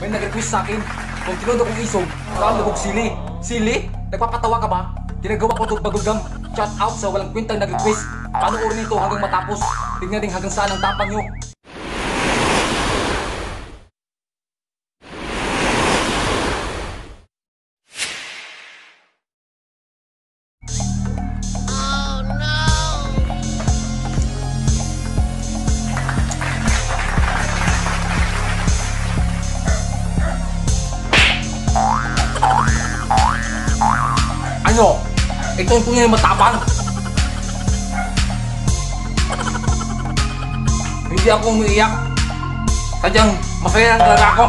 may nag-request sa akin. Kung tinundo kong isog, saan lubog sili? Sili? Nagpapatawa ka ba? Ginagawa ko itong bagulgam. Shout out sa walang kwentang nag-request. Panoorin nito hanggang matapos. Tignan din hanggang saan ang tapang nyo. Ano? Ito yung tunay na matapang. Hindi ako umiiyak. Sadyang masaya lang talaga ako.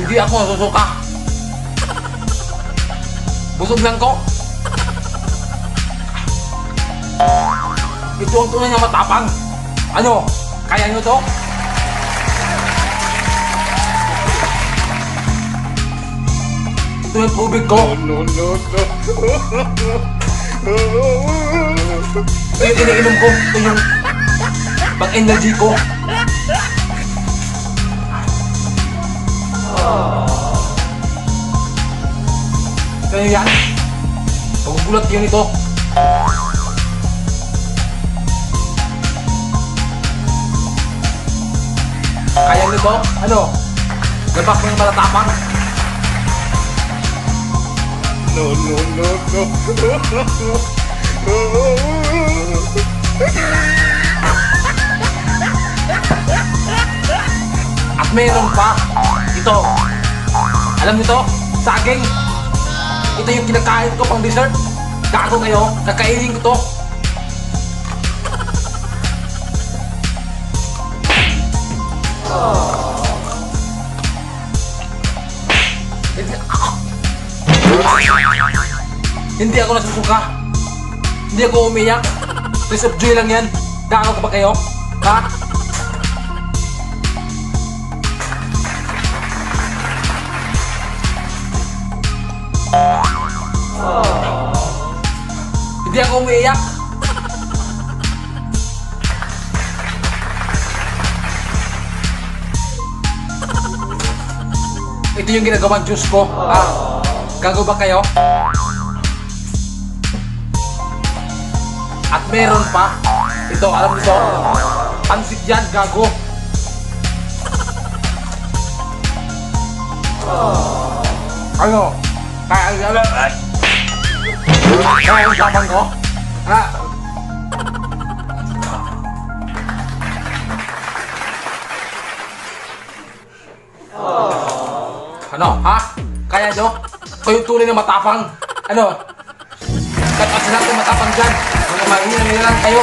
Hindi ako nasusuka. Busog lang ko. Ito ang tunay na matapang. Ano? Kaya nyo to? Ito yung tubig ko. No, no, no. Ito yung iniinom ko. Ito yung pang energy ko. Kaya yan. Pagbubulat yun ito. Kaya nito? Ano? Gabak mo yung malatapang? No, no, no, no. At meron pa. Ito. Alam niyo to? Saging. Ito yung kinakain ko pang dessert. Gago kayo. Kakainin ko to. Hindi ako nasusuka. Hindi ako umiyak. Please of joy lang yan. Gago ka ba kayo? Ha? Hindi ako umiiyak. Ito yung ginagawang juice ko. Ah, gago ba kayo? At meron pa. Ito, alam niyo to? Pansit yan, gago. Ano? Kaya, ano? Kaya yung tapang ko? Ha? Ano? Ha? Kaya nyo? Kayong tunay na matapang. Ano? Dapat sila matapang dyan. Mga mahina na lang kayo.